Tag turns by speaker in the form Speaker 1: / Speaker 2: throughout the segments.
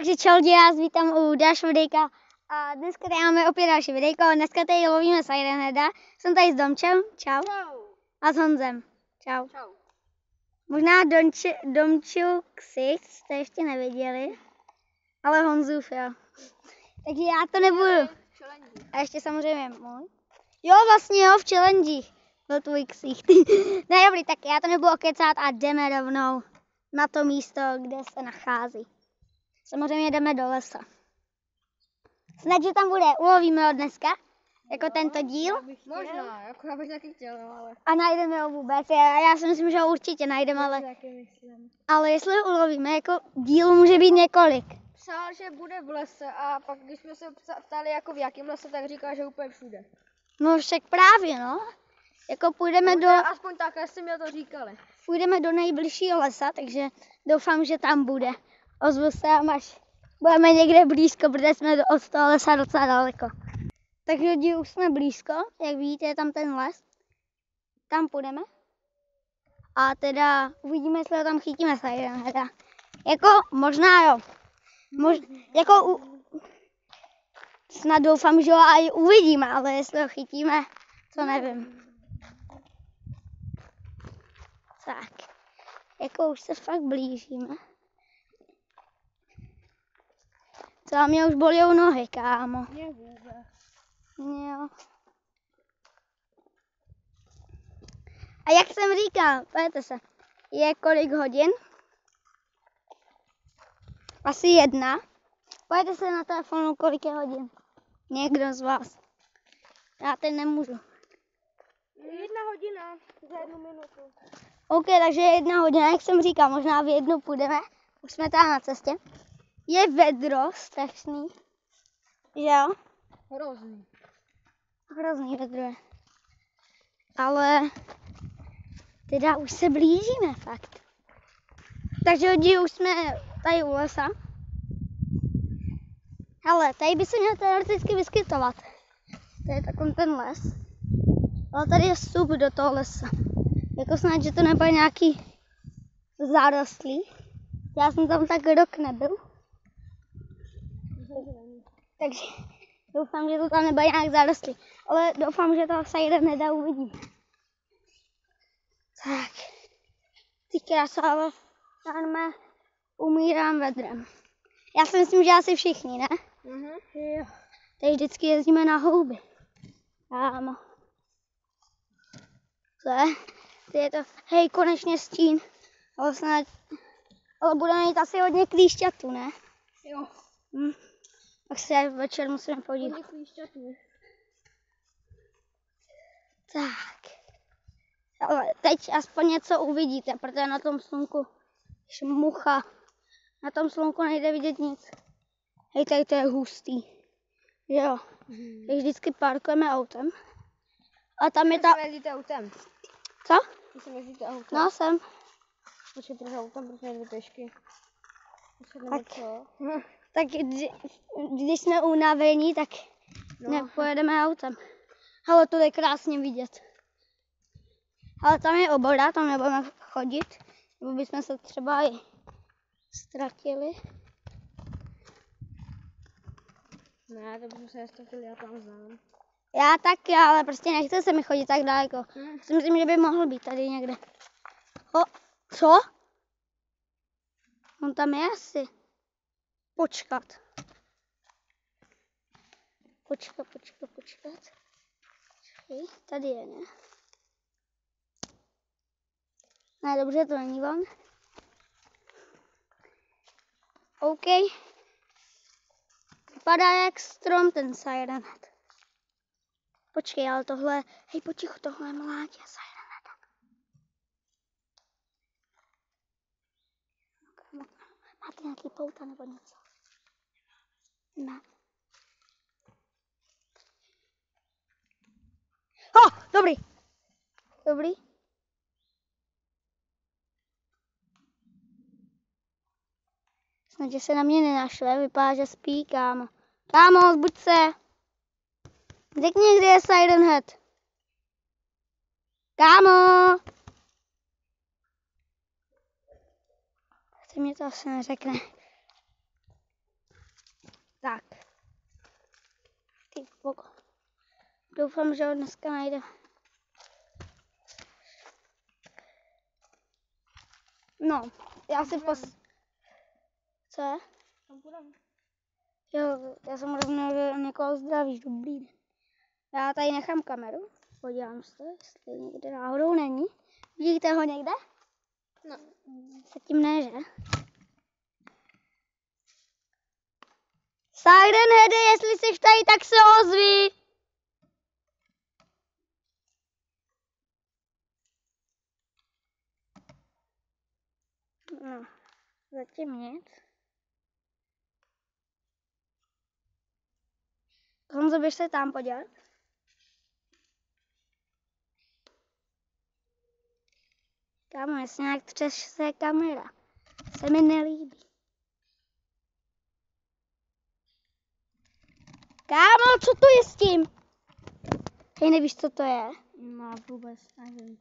Speaker 1: Takže čau, já vítám u dalšího videjka. A dneska tady máme opět další videjko. Dneska tady lovíme Sirenheada. Jsem tady s Domčem, čau.
Speaker 2: Čau.
Speaker 1: A s Honzem, čau.
Speaker 2: Čau.
Speaker 1: Možná Domči, Domču ksicht jste ještě neviděli, ale Honzův jo. Takže já to nebudu. A ještě samozřejmě můj. Jo, vlastně jo, v challenge byl tvůj ksicht. ne, dobrý, tak já to nebudu okecat a jdeme rovnou na to místo, kde se nachází. Samozřejmě jdeme do lesa. Snad, že tam bude, ulovíme ho dneska, jako tento díl,
Speaker 2: Možná, jako já bych taky chtěl, no, ale...
Speaker 1: a najdeme ho vůbec. Já, já si myslím, že ho určitě najdeme, ale, ale jestli ho ulovíme, jako díl může být několik.
Speaker 2: Psal, že bude v lese a pak, když jsme se ptali, jako v jakém lese, tak říká, že úplně všude.
Speaker 1: No však právě, no. Jako půjdeme do,
Speaker 2: Možná Aspoň tak, jestli mi to říkali.
Speaker 1: půjdeme do nejbližšího lesa, takže doufám, že tam bude. Ozvu se vám, až budeme někde blízko, protože jsme od toho lesa docela daleko. Takže lidi, už jsme blízko, jak vidíte, je tam ten les. Tam půjdeme. A teda uvidíme, jestli ho tam chytíme Sirenheada. Jako možná jo. Mož, jako u, snad doufám, že ho i uvidíme, ale jestli ho chytíme, to nevím. Tak, jako už se fakt blížíme. A mě už bolí nohy, kámo.
Speaker 2: Mě.
Speaker 1: Jo. A jak jsem říkal, pojďte se, je kolik hodin? Asi jedna. Pojďte se na telefonu, kolik je hodin. Někdo z vás. Já teď nemůžu.
Speaker 2: Jedna hodina za jednu minutu.
Speaker 1: OK, takže je jedna hodina, jak jsem říkal, možná v jednu půjdeme. Už jsme tam na cestě. Je vedro strašný. Jo?
Speaker 2: Hrozný.
Speaker 1: Hrozný vedro je. Ale teda už se blížíme fakt. Takže lidi, už jsme tady u lesa. Ale tady by se měl teoreticky vyskytovat. To je takový ten les. Ale tady je vstup do toho lesa. Jako snad, že to nebude nějaký zárostlý. Já jsem tam tak rok nebyl. Takže doufám, že to tam nebude nějak zarostlý. Ale doufám, že to Siren nedá uvidíme. Tak. Ty krásáva, já umírám vedrem. Já si myslím, že asi všichni, ne?
Speaker 2: Mhm. Jo.
Speaker 1: Tady vždycky jezdíme na houby. Kámo. Co je? Je to, hej, konečně stín. Ale snad, ale budeme mít asi hodně klíšťatů, ne?
Speaker 2: Jo.
Speaker 1: Hm. Tak se večer musíme podívat. Tak. Ale teď aspoň něco uvidíte, protože na tom slunku šmucha. Na tom slunku nejde vidět nic. Hej, tady to je hustý. Jo. Když vždycky parkujeme autem. A tam je ta...
Speaker 2: Vy autem.
Speaker 1: Co?
Speaker 2: Vy se jezdíte autem.
Speaker 1: No, jsem.
Speaker 2: Počkej, proč autem, proč nejde pěšky?
Speaker 1: Tak.
Speaker 2: co?
Speaker 1: Tak kdy, když jsme unavení, tak
Speaker 2: No.
Speaker 1: nepojedeme autem. Ale to je krásně vidět. Ale tam je obora, tam nebudeme chodit, nebo bychom se třeba i ztratili.
Speaker 2: Ne, to bychom se ztratili, já tam znám.
Speaker 1: Já taky, ale prostě nechce se mi chodit tak daleko.
Speaker 2: Hm.
Speaker 1: Si myslím, že by mohl být tady někde. O, co? On tam je asi. Počkat. Počkat, počkat, počkat. Počkej, tady je, ne? Ne, dobře, to není on. OK. Vypadá jak strom ten Siren Head. Počkej, ale tohle, hej, potichu, tohle je mládě Siren Heada. Máte nějaký pouta nebo něco? Ne. Ho, dobrý. Dobrý. Snad, že se na mě nenašle, vypadá, že spí, kámo. Kámo, zbuď se. Řekni, kde je Siren Head. Kámo! Chce mě to asi neřekne. Tak. Ty boko. Doufám, že ho dneska najde. No, já si pos... Co je? Jo, já jsem že někoho zdravíš. Dobrý den. Já tady nechám kameru. Podívám se, jestli někde náhodou není. Vidíte ho někde?
Speaker 2: No.
Speaker 1: Zatím ne, že? Sirenheade, jestli jsi tady, tak se ozví. No, zatím nic. Honzo, běž se tam podívat. Kámo, jestli nějak třeš se kamera. Se mi nelíbí. Kámo, co to je s tím? Hej, nevíš, co to je?
Speaker 2: No, vůbec nevím.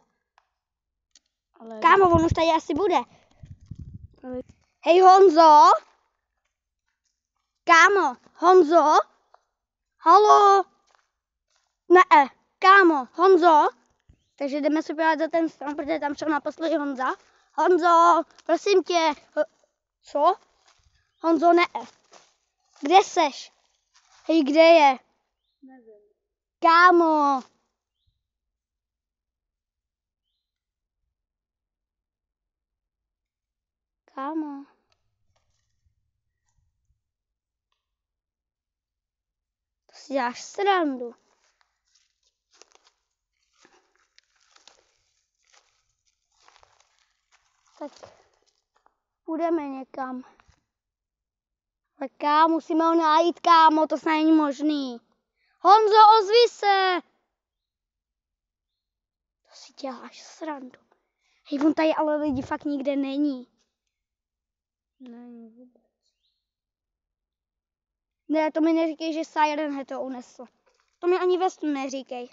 Speaker 2: Ale...
Speaker 1: Kámo, on už tady asi bude. Hej, Honzo? Kámo, Honzo? Halo? Ne, kámo, Honzo? Takže jdeme se podívat za ten strom, protože tam šel naposledy Honza. Honzo, prosím tě. Ho- Co? Honzo, ne. Kde seš? Hej, kde je?
Speaker 2: Nevím.
Speaker 1: Kámo. Kámo. To si děláš srandu. Tak půjdeme někam. Ale kámo, musíme ho najít, kámo, to snad není možný. Honzo, ozvi se! To si děláš srandu. Hej, on tady ale lidi fakt nikde není.
Speaker 2: Není vůbec.
Speaker 1: Ne, to mi neříkej, že Siren to unesl. To mi ani ve snu neříkej.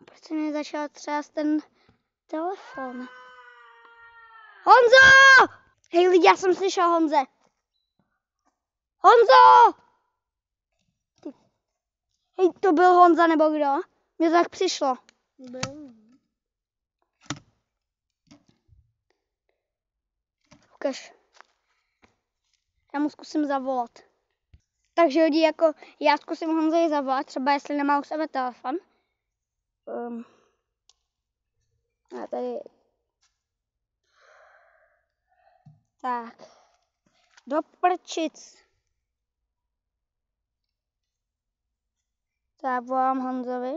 Speaker 1: A proč se mi začal třást ten telefon? Honzo! Hej lidi, já jsem slyšel Honze. Honzo! Hej, to byl Honza nebo kdo? Mně to tak přišlo.
Speaker 2: Byl.
Speaker 1: Ukaž. Já mu zkusím zavolat. Takže lidi, jako já zkusím Honzovi zavolat, třeba jestli nemá u sebe telefon. Um, a tady. Tak. Do prčic. Tak volám Honzovi.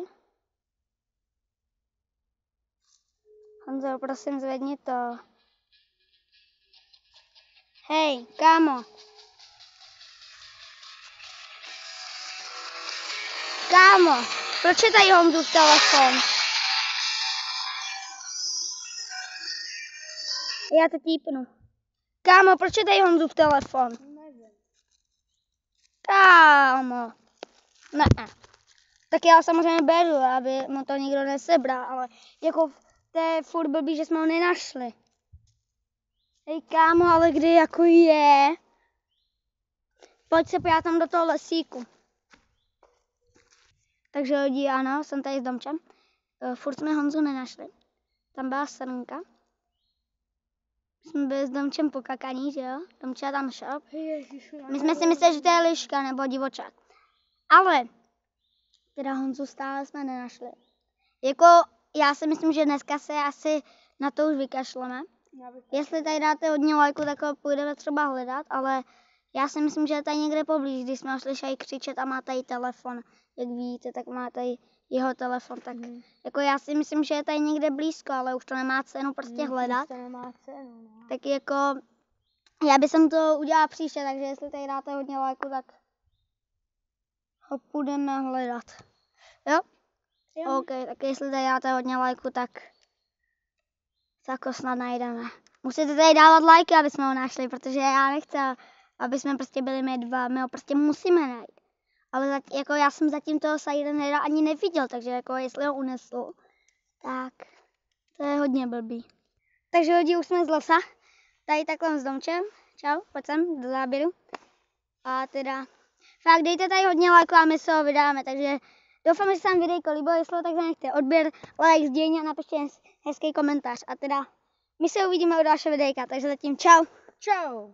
Speaker 1: Honzo, prosím, zvedni to. Hej, kámo. Kámo, proč je tady Honzův telefon? Já to típnu. Kámo, proč je tady Honzův telefon? Kámo. Ne. Tak já samozřejmě beru, aby mu to nikdo nesebral, ale jako to je furt blbý, že jsme ho nenašli. Hej kámo, ale kde jako je? Pojď se podívat tam do toho lesíku. Takže lidi, ano, jsem tady s Domčem. Eh, Furt jsme Honzu nenašli. Tam byla srnka. Jsme byli s Domčem pokakaní, že jo? Domča tam šel. My jsme si mysleli, že to je liška nebo divočák. Ale teda Honzu stále jsme nenašli. Jako já si myslím, že dneska se asi na to už vykašleme. Jestli tady dáte hodně lajku, tak ho půjdeme třeba hledat, ale já si myslím, že je tady někde poblíž. Když jsme ho slyšeli křičet a má tady telefon, jak vidíte, tak má tady jeho telefon. Tak
Speaker 2: Mhm.
Speaker 1: jako já si myslím, že je tady někde blízko, ale už to nemá cenu prostě hledat.
Speaker 2: To nemá cenu, no.
Speaker 1: Tak jako já bych to udělala příště, takže jestli tady dáte hodně lajku, tak ho půjdeme hledat. Jo?
Speaker 2: Jo.
Speaker 1: OK, tak jestli tady dáte hodně lajku, tak tak ho snad najdeme. Musíte tady dávat lajky, aby jsme ho našli, protože já nechci, aby jsme prostě byli my dva, my ho prostě musíme najít. Ale zat, jako já jsem zatím toho Sirenheada ani neviděl, takže jako jestli ho unesl, tak to je hodně blbý. Takže lidi, už jsme z lesa, tady takhle s domčem. Čau, pojď sem do záběru. A teda fakt dejte tady hodně lajků a my se ho vydáme, takže doufám, že se vám videjko líbilo, jestli tak zanechte odběr, like, sdílení a napište hezký komentář. A teda my se uvidíme u dalšího videjka, takže zatím čau.
Speaker 2: Čau.